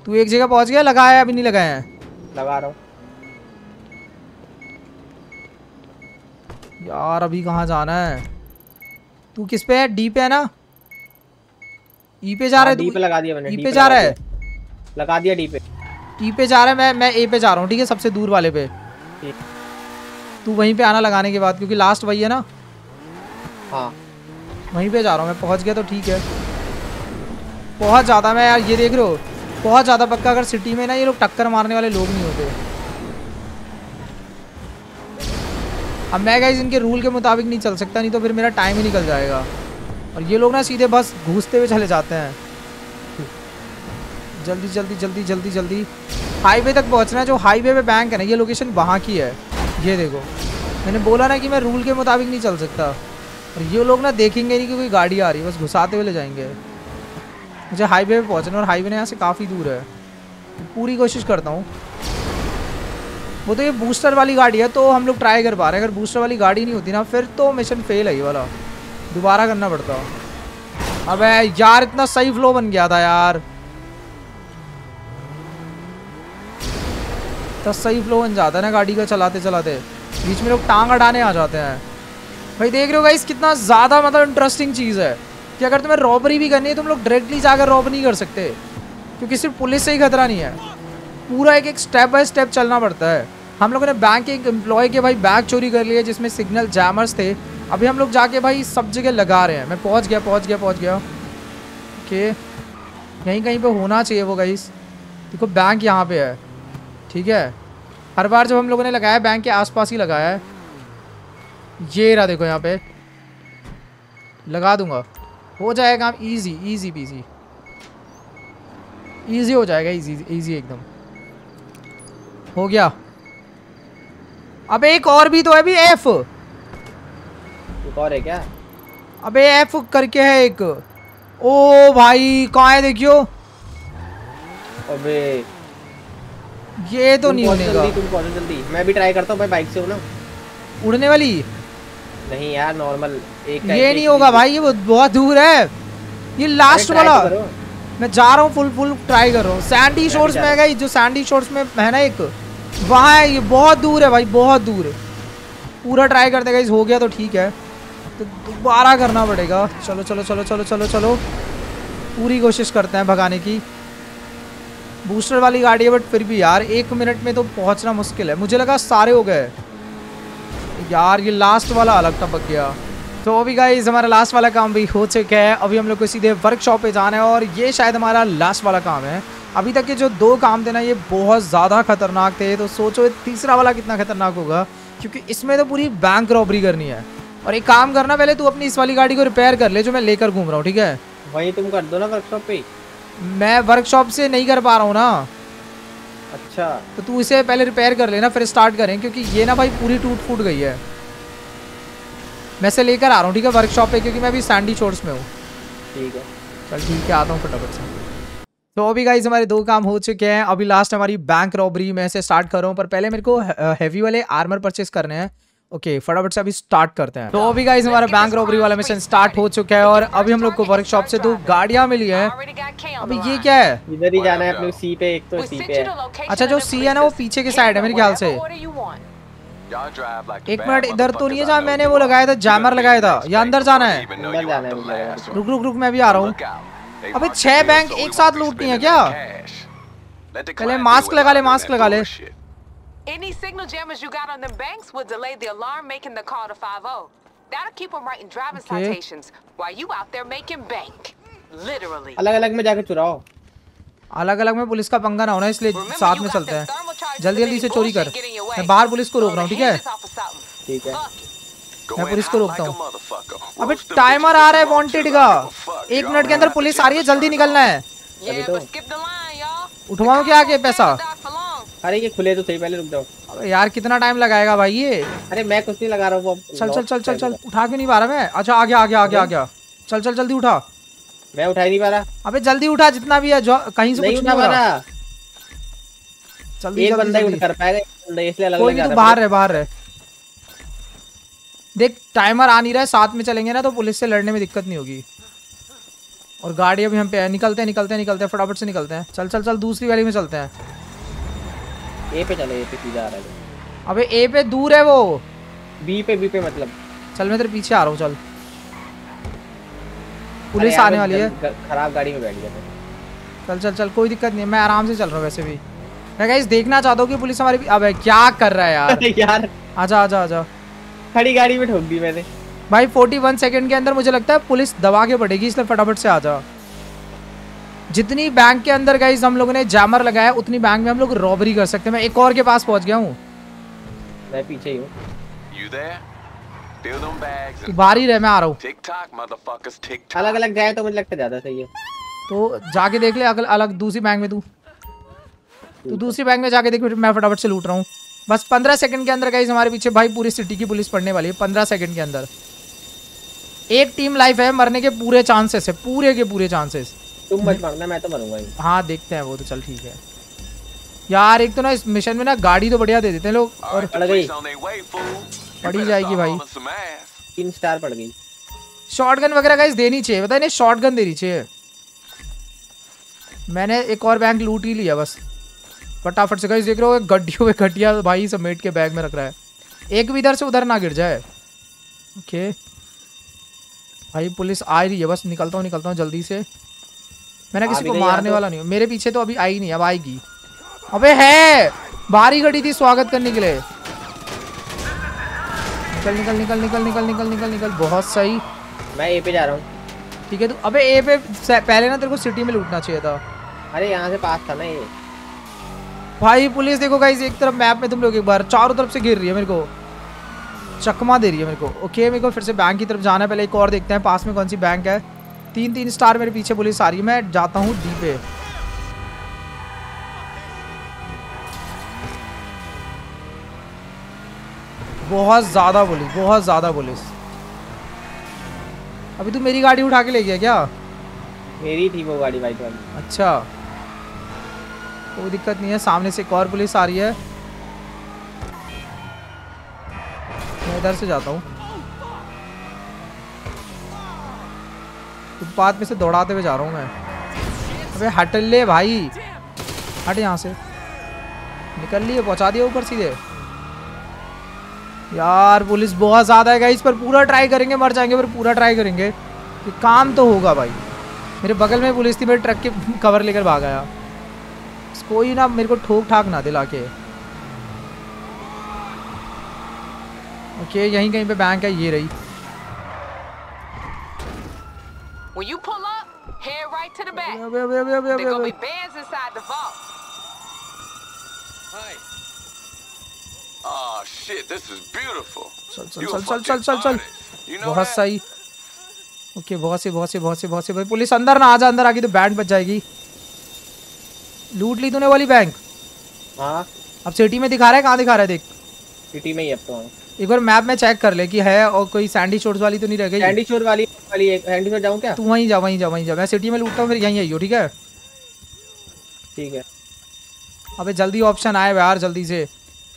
तू एक जगह पहुँच गया लगाया अभी नहीं लगाया? है लगा रहा हूँ। यार अभी कहाँ जाना है? तू किस पे है? डी पे है ना? ई पे जा रहा है डी पे लगा दिया मैंने ई पे जा रहा है? लगा दिया डी पे। ई पे जा रहा है मैं मैं ए पे जा रहा हूँ ठीक है? सबसे दूर वाले पे। तू वहीं पे आना लगाने के बाद क्योंकि लास्ट वही है ना? हाँ। वहीं पे जा रहा हूँ मैं पहुँच गया तो ठीक है। बहुत ज़्यादा मैं यार ये देख रहे हो? बहुत ज़्यादा पक्का, अगर सिटी में ना ये लोग टक्कर मारने वाले लोग नहीं होते। अब मैं गाइज़ इनके रूल के मुताबिक नहीं चल सकता, नहीं तो फिर मेरा टाइम ही निकल जाएगा। और ये लोग ना सीधे बस घुसते हुए चले जाते हैं। जल्दी जल्दी जल्दी जल्दी जल्दी। हाईवे तक पहुँचना है, जो हाईवे पे बैंक है ना, ये लोकेशन वहाँ की है। ये देखो। मैंने बोला ना कि मैं रूल के मुताबिक नहीं चल सकता। और ये लोग ना देखेंगे नहीं कि कोई गाड़ी आ रही है, बस घुसाते हुए ले जाएँगे। मुझे हाईवे पे पहुँचना और हाईवे ना यहाँ से काफ़ी दूर है। पूरी कोशिश करता हूँ। वो तो ये बूस्टर वाली गाड़ी है तो हम लोग ट्राई कर पा रहे हैं। अगर बूस्टर वाली गाड़ी नहीं होती ना, फिर तो मिशन फेल है ये वाला। दोबारा करना पड़ता। अबे यार, इतना सही फ्लो बन गया था यार। इतना सही फ्लो बन जाता है ना गाड़ी का चलाते चलाते। बीच में लोग टांग अड़ाने आ जाते हैं। भाई देख रहे हो गाइस कितना ज़्यादा मतलब इंटरेस्टिंग चीज़ है। कि अगर तुम्हें रॉबरी भी करनी है, तुम लोग डायरेक्टली जाकर रॉब नहीं कर सकते। क्योंकि सिर्फ़ पुलिस से ही खतरा नहीं है। पूरा एक एक स्टेप बाय स्टेप चलना पड़ता है। हम लोगों ने बैंक के एक एम्प्लॉय के भाई बैग चोरी कर लिए जिसमें सिग्नल जैमर्स थे। अभी हम लोग जाके भाई सब जगह लगा रहे हैं। मैं पहुँच गया पहुँच गया पहुँच गया। ओके यहीं कहीं पे होना चाहिए वो गाइस देखो बैंक यहाँ पे है। ठीक है? हर बार जब हम लोगों ने लगाया बैंक के आसपास ही लगाया है। ये रहा देखो यहाँ पे। लगा दूँगा। हो जाएगा इजी इजी पीजी इजी हो जाएगा इजी इजी एकदम। हो गया। अब एक और भी तो है भी एफ़ एक और है क्या? अबे एफ़ करके है एक। ओ भाई कहाँ है देखियो। अबे। ये तो नहीं होने का जल्दी तुम जल्दी? मैं भी ट्राई करता हूँ भाई बाइक से हूँ ना। उड़ने वाली? नहीं यार नॉर्मल एक ये नहीं होगा भाई ये बहुत- दूर है। ये लास्ट वाला। मैं जा रहा हूँ फुल फुल ट्राई कर रहा हूँ। सैंडी शोर्स में है जो सैंडी शोर्स में है ना एक वहाँ है ये बहुत दूर है भाई बहुत दूर है। पूरा ट्राई करते हो गया तो ठीक है। तो दोबारा करना पड़ेगा। चलो चलो चलो चलो चलो चलो। पूरी कोशिश करते हैं भगाने की। बूस्टर वाली गाड़ी है बट फिर भी यार एक मिनट में तो पहुँचना मुश्किल है। मुझे लगा सारे हो गए। यार ये लास्ट वाला अलग टपक गया। तो अभी गाइज़ हमारा लास्ट वाला काम भी हो चुका है। अभी हम लोग को सीधे वर्कशॉप पे जाना है और ये शायद हमारा लास्ट वाला काम है। अभी तक के जो दो काम थे ना ये बहुत ज़्यादा खतरनाक थे। तो सोचो ये तीसरा वाला कितना खतरनाक होगा क्योंकि इसमें तो पूरी बैंक रॉबरी करनी है। और एक काम करना पहले तू अपनी इस वाली गाड़ी को रिपेयर कर ले जो मैं लेकर घूम रहा हूँ ठीक है? वही तुम कर दो ना वर्कशॉप पे मैं वर्कशॉप से नहीं कर पा रहा हूँ ना। अच्छा। तो तू इसे पहले रिपेयर कर लेना फिर स्टार्ट करें क्योंकि ये ना भाई पूरी टूट फूट गई है। मैं से लेकर आ रहा हूँ ठीक है? वर्कशॉप पे क्योंकि मैं अभी सैंडी शोर्स में हूँ। ठीक है। चल ठीक है आता हूँ फटाफट से। तो अभी गाइज़ हमारे दो काम हो चुके हैं। अभी लास्ट हमारी बैंक रॉबरी में से स्टार्ट कर रहा हूँ पर पहले मेरे को हैवी वाले आर्मर परचेस करने हैं। ओके फटाफट से अभी स्टार्ट करते हैं। तो अभी गाइज़ हमारा बैंक रॉबरी वाला मिशन स्टार्ट हो चुका है और अभी हम लोग को वर्कशॉप से दो गाड़ियाँ मिली हैं। अभी ये क्या है? इधर ही जाना है अपने सी पे एक तो सी पे है। अच्छा जो सी है ना वो पीछे की साइड है मेरे ख्याल से. एक मिनट इधर तो नहीं है जहाँ मैंने वो लगाया था जैमर लगाया था। या अंदर जाना है। रुक रुक रुक मैं भी आ रहा हूँ। अबे छह बैंक एक साथ लूटनी है क्या? पहले मास्क लगा ले मास्क लगा ले। Any signal jammers you got on them banks will delay the alarm making the call to 5-0. That'll keep them writing driving Okay. citations while you out there making bank. Literally. अलग अलग में जाके चुराओ अलग अलग में police का पंगा ना होना इसलिए साथ में चलते हैं जल्दी-जल्दी से चोरी कर. मैं बाहर पुलिस को रोक रहा हूँ ठीक है. ठीक है मैं पुलिस को रोकता हूँ अबे टाइमर आ रहा है वांटेड का एक मिनट के अंदर पुलिस आ रही है जल्दी निकलना है Yeah, तो। the. उठवाऊँ क्या आगे पैसा. अरे ये खुले तो सही पहले रुक जाओ। अबे यार कितना टाइम लगाएगा भाई ये? अरे मैं कुछ नहीं लगा रहा हूँ चल चल चल चल चल उठा क्यों नहीं पा रहा मैं? अच्छा आ गया आ गया आ गया आ गया। चल चल जल्दी उठा। मैं उठा ही नहीं पा रहा। अबे जल्दी उठा जितना भी है जो कहीं से कुछ नहीं हो रहा। जल्दी एक बंदा ही कर पाएगा इसलिए अलग कोई नहीं रहा बाहर रह बाहर रह। देख टाइमर आ नहीं रहा है साथ में चलेंगे ना तो पुलिस से लड़ने में दिक्कत नहीं होगी। और गाड़ी अभी हम पे है निकलते हैं निकलते हैं निकलते हैं फटाफट से निकलते हैं। चल चल चल दूसरी वाली में चलते हैं। ए पे चलो ए पे सीधा आ रहा है अबे ए पे दूर है वो। बी पे बी पे मतलब। चल मैं तेरे पीछे आ रहा हूँ चल। पुलिस आने वाली है। खराब गाड़ी में बैठ गया था। चल चल चल कोई दिक्कत नहीं मैं आराम से चल रहा हूँ वैसे भी। मैं गाइस देखना चाहता हूँ कि पुलिस हमारी अबे क्या कर रहा है यार। यार। आजा आजा आजा। खड़ी गाड़ी में ठोक दी मैंने। भाई 41 सेकंड के अंदर मुझे लगता है पुलिस दबा के पड़ेगी इसलिए फटाफट से आ जा जितनी बैंक के अंदर गाइस हम लोगों ने जैमर लगाया उतनी बैंक में हम लोग रॉबरी कर सकते हैं। मैं एक और के पास पहुँच गया हूँ। मैं पीछे ही रह मैं आ रहा हूँ। अलग अलग जाए तो मुझे लगता है ज़्यादा सही है। तो जाके देख ले अगल अलग दूसरी बैंक में तू। तू दूसरी बैंक में जाके देख मैं फटाफट से लूट रहा हूँ। बस पंद्रह सेकंड के अंदर गाइस हमारे पीछे भाई पूरी सिटी की पुलिस पड़ने वाली है पंद्रह सेकंड के अंदर। एक टीम लाइफ है मरने के पूरे चांसेस है पूरे के पूरे चांसेस तुम मत मरना मैं तो मरूँगा ही। हाँ देखते हैं वो तो चल ठीक है। यार एक तो ना इस मिशन में ना गाड़ी तो बढ़िया दे देते हैं लोग और पड़ गई। पड़ी जाएगी भाई। तीन स्टार पड़ गई। शॉटगन वगैरह गाइस देनी चाहिए पता है नहीं शॉटगन देनी चाहिए। मैंने एक और बैंक लूट ही लिया बस। फटाफट से गाइस देख रहे हो गड्डियों में गड्डिया भाई समेट के बैग में रख रहा है। एक भी इधर से उधर ना गिर जाए। ओके भाई पुलिस आ रही है बस निकलता हूँ निकलता हूँ जल्दी से। मैंने किसी को मारने तो। वाला नहीं हूँ। मेरे पीछे तो अभी आई नहीं अब आएगी। अबे है! बाहरी गड़ी थी स्वागत करने के लिए। निकल निकल निकल निकल निकल निकल निकल निकल। बहुत सही। मैं ए पे जा रहा हूँ। ठीक है तू अबे ए पे पहले ना तेरे को सिटी में लूटना चाहिए था। अरे यहाँ से पास था ना ये। भाई पुलिस देखो गाइस एक तरफ़ मैप में तुम लोग एक बार चारों तरफ़ से गिर रही है मेरे को। चकमा दे रही है मेरे को। ओके मेरे को फिर से बैंक की तरफ़ जाना है। पहले एक और देखते हैं पास में कौन सी बैंक है। तीन तीन स्टार मेरे पीछे पुलिस आ रही है। मैं जाता हूँ डी पे। बहुत ज़्यादा पुलिस बहुत ज़्यादा पुलिस। अभी तू मेरी गाड़ी उठा के ले गया क्या? मेरी थी वो गाड़ी वाइट वाली। अच्छा। कोई दिक्कत नहीं है सामने से एक और पुलिस आ रही है। मैं इधर से जाता हूँ। फुटपाथ में से दौड़ाते हुए जा रहा हूँ मैं। अबे, हट ले भाई। हट यहाँ से। निकल लिए, पहुँचा दिया ऊपर सीधे। यार, पुलिस बहुत ज़्यादा है इस पर पूरा ट्राई करेंगे, मर जाएँगे, पर पूरा ट्राई करेंगे। कि काम तो होगा भाई। मेरे बगल में पुलिस थी, मेरे ट्रक के कवर लेकर भाग आया। कोई ना, मेरे को ठोक ठाक ना दिला के। ओके यहीं कहीं पे बैंक है, ये रही। When you pull up, head right to the back. अबे अबे अबे अबे There gonna अबे be bands inside the vault. Hi. Oh shit, this is beautiful. चल चल You a चल चल चल चल चल. You know बहुत सही ओके बहुत से बहुत से बहुत से बहुत से भाई पुलिस अंदर ना आ जा अंदर आगी तो बैंड बच जाएगी लूट ली तूने वाली बैंक हाँ अब सिटी में दिखा रहा है कहाँ दिखा रहा है देख सिटी में ही अब तो एक बार मैप में चेक कर ले कि है और कोई सैंडी शोर्स वाली तो नहीं रह गई। कैंडी चोर वाली वाली एक कैंडी चोर जाऊँ क्या? तू वहीं जा वहीं जा वहीं जा। मैं सिटी में लूटता हूँ फिर यहीं आइयो ठीक है? ठीक है। अबे जल्दी ऑप्शन आए यार जल्दी से।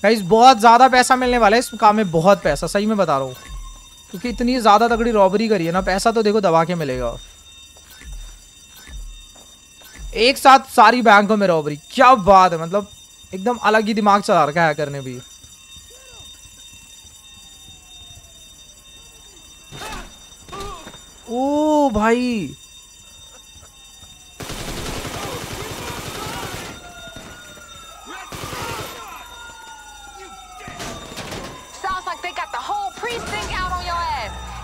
गाइस बहुत ज़्यादा पैसा मिलने वाला है इस काम में बहुत पैसा सही में बता रहा हूँ। क्योंकि इतनी ज़्यादा तगड़ी रॉबरी करी है ना पैसा तो देखो दबा के मिलेगा। एक साथ सारी बैंकों में रॉबरी क्या बात है मतलब एकदम अलग ही दिमाग चला रखा है करने भी ओ भाई Sounds like they got the whole precinct out on your ass.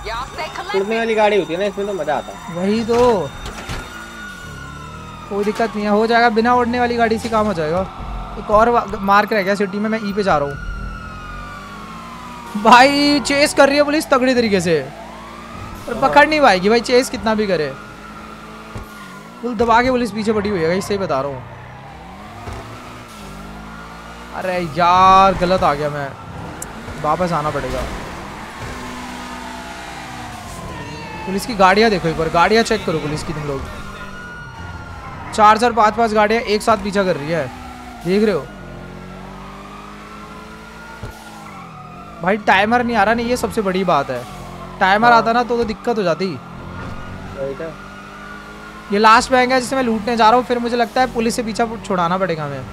Y'all stay उड़ने वाली गाड़ी होती है ना इसमें तो मज़ा आता है। वही तो। कोई दिक्कत नहीं है हो जाएगा बिना उड़ने वाली गाड़ी से काम हो जाएगा। एक और मार्क रह गया सिटी में मैं ई पे जा रहा हूँ। भाई चेस कर रही है पुलिस तगड़ी तरीके से। पर पकड़ नहीं पाएगी भाई चेस कितना भी करे। फुल दबा के पुलिस पीछे पड़ी हुई है इससे ही बता रहा हूँ। अरे यार, गलत आ गया मैं। वापस आना पड़ेगा। पुलिस की गाड़ियाँ देखो एक बार, गाड़ियाँ चेक करो पुलिस की तुम लोग। चार चार पाँच पाँच गाड़ियाँ एक साथ पीछा कर रही है। देख रहे हो? भाई टाइमर नहीं आ रहा, नहीं, ये सबसे बड़ी बात है। टाइमर आता ना तो, तो दिक्कत हो जाती। तो। ये लास्ट बैंक है जिसे मैं लूटने जा रहा हूँ फिर मुझे लगता है पुलिस से पीछा छुड़ाना पड़ेगा हमें।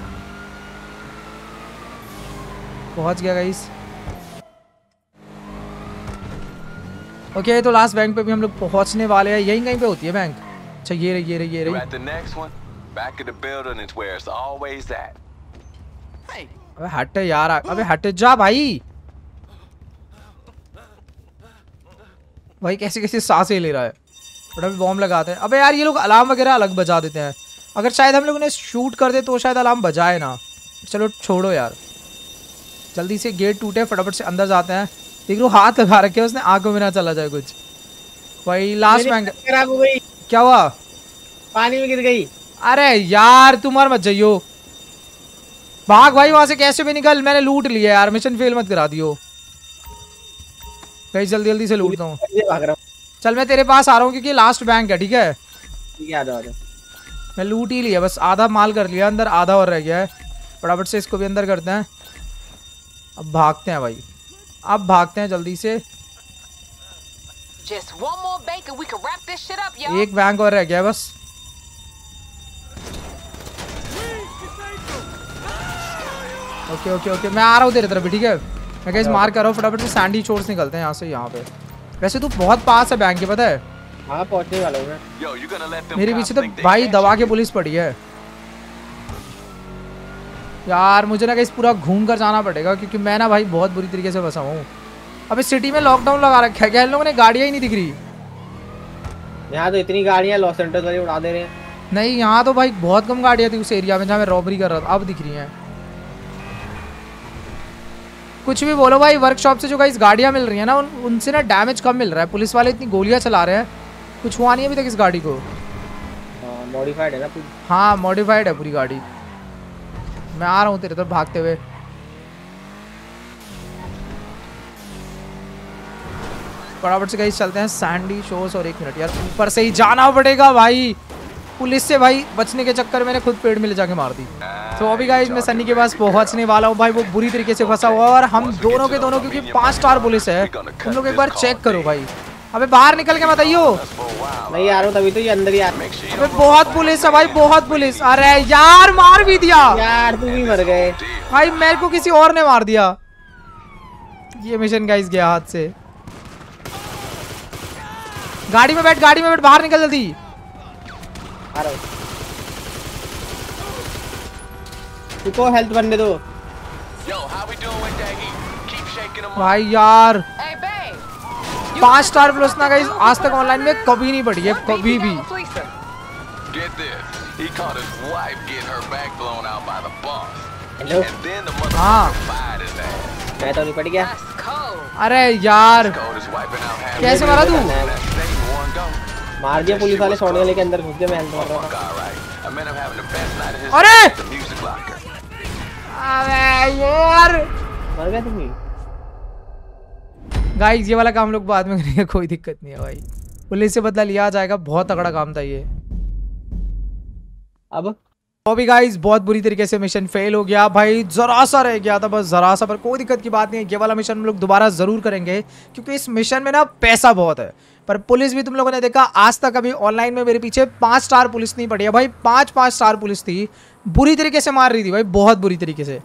पहुँच गया गाइस ओके तो लास्ट बैंक पे भी हम लोग पहुँचने वाले हैं। यहीं कहीं पे होती है बैंक अच्छा ये रही ये रही ये रही. अबे हट यार अबे हट जा भाई। भाई कैसे कैसे साँसें ले रहा है। बड़ा बॉम्ब लगाते हैं। अबे यार ये लोग अलार्म वगैरह अलग बजा देते हैं। अगर शायद हम लोग ने शूट कर दे तो शायद अलार्म बजाए ना। चलो छोड़ो यार। जल्दी से गेट टूटे फटाफट से अंदर जाते हैं। देख लो हाथ लगा रखे हैं उसने आँखों में ना चला जाए कुछ। भाई लास्ट बैंक खराब हो गई। क्या हुआ? पानी में गिर गई। अरे यार तुम मर मत जाइयो। भाग भाई वहाँ से कैसे भी निकल। मैंने लूट लिया यार मिशन फेल मत करा दियो। कहीं जल्दी जल्दी से लूटता हूँ। ये भाग रहा हूँ। चल मैं तेरे पास आ रहा हूँ क्योंकि लास्ट बैंक है ठीक है? ठीक है आ जाओ मैं लूट ही लिया बस आधा माल कर लिया अंदर आधा और रह गया है। फटाफट से इसको भी अंदर करते हैं। अब भागते हैं भाई। अब भागते हैं जल्दी से। Up, एक बैंक और रह गया बस। ओके ओके ओके मैं आ रहा हूँ तेरे तरफ़ भी ठीक है? मैं कैसे मार कर रहा हूँ फटाफट से सैंडी चोर्स निकलते हैं यहाँ से यहाँ पे। वैसे तू बहुत पास है बैंक के पता है? हाँ पहुँचने वाला हूँ। मैं मेरे पीछे तो भाई दवा के पुलिस पड़ी है। यार मुझे ना कहीं पूरा घूम कर जाना पड़ेगा क्योंकि मैं ना भाई बहुत बुरी तरीके से फंसा हूँ। अबे सिटी में लॉकडाउन लगा रखा है क्या? इन लोगों ने गाड़ियाँ ही नहीं दिख रही। यहाँ तो इतनी गाड़ियाँ लॉस एंटर्स वाली उड़ा दे रहे हैं। नहीं यहाँ तो भाई बहुत कम गाड़ियाँ थी उस एरिया में जहाँ मैं रॉबरी कर रहा था अब दिख रही हैं। कुछ भी बोलो भाई वर्कशॉप से जो गाइस गाड़ियाँ मिल रही है ना उन, उनसे ना डैमेज कम मिल रहा है। पुलिस वाले इतनी गोलियाँ चला रहे हैं। कुछ हुआ नहीं अभी तक इस गाड़ी को। मॉडिफाइड है ना पूरी? हाँ मॉडिफाइड है पूरी गाड़ी। मैं आ रहा हूँ तेरे तरफ़ भागते हुए। फटाफट से गाइस चलते हैं। सैंडी शोर्स और एक मिनट यार ऊपर से ही जाना पड़ेगा भाई। पुलिस से भाई बचने के चक्कर मैंने खुद पेड़ में ले जाके मार दी। तो अभी गाइस मैं सन्नी के पास पहुँचने वाला हूँ। भाई वो बुरी तरीके से फंसा हुआ और हम दोनों के दोनों क्योंकि पाँच स्टार पुलिस है। तुम लोग एक बार चेक करो भाई। अबे बाहर निकल के मत आइयो मैं ही आ रहा तभी तो ये अंदर ही अबे बहुत पुलिस है भाई बहुत पुलिस। अरे यार मार भी दिया। यार तू भी मर गए। भाई मेरे को किसी और ने मार दिया। ये मिशन गाइस गया हाथ से। गाड़ी में बैठ गाड़ी में बैठ बाहर निकल जल्दी। तुको हेल्थ बनने दो। भाई यार। पाँच स्टार प्लस ना गाइस आज तक ऑनलाइन में कभी नहीं पड़ी है कभी भी। हाँ। मैं तो नहीं पड़ गया। अरे यार। कैसे मारा तू? मार दिया पुलिस वाले सोने लेके अंदर घुस गए मैं अंदर रहा था अरे! अबे यार! मर गए तुम गाइस ये वाला काम लोग बाद में करेंगे कोई दिक्कत नहीं है भाई। पुलिस से बदला लिया जाएगा बहुत तगड़ा काम था ये। अब तो भी गाइस बहुत बुरी तरीके से मिशन फेल हो गया। भाई जरा सा रह गया था बस जरा सा पर कोई दिक्कत की बात नहीं है। ये वाला मिशन हम लोग दोबारा ज़रूर करेंगे, क्योंकि इस मिशन में ना पैसा बहुत है। पर पुलिस भी तुम लोगों ने देखा, आज तक अभी ऑनलाइन में मेरे पीछे पाँच स्टार पुलिस नहीं पड़ी है। भाई, पाँच पाँच स्टार पुलिस थी। बुरी तरीके से मार रही थी भाई, बहुत बुरी तरीके से।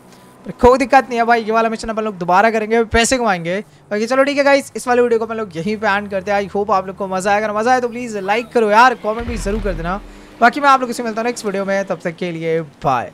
पर कोई दिक्कत नहीं है भाई, ये वाला मिशन अपन लोग दोबारा करेंगे, पैसे कमाएँगे। बाकी चलो ठीक है गाइस इस वाले वीडियो को अपन लोग यहीं पे एंड करते हैं। आई होप आप लोग को मज़ा आएगा मज़ा आए तो प्लीज़ लाइक करो यार कॉमेंट भी ज़रूर कर देना। बाकी मैं आप लोगों से मिलता हूँ नेक्स्ट वीडियो में, तब तक के लिए बाय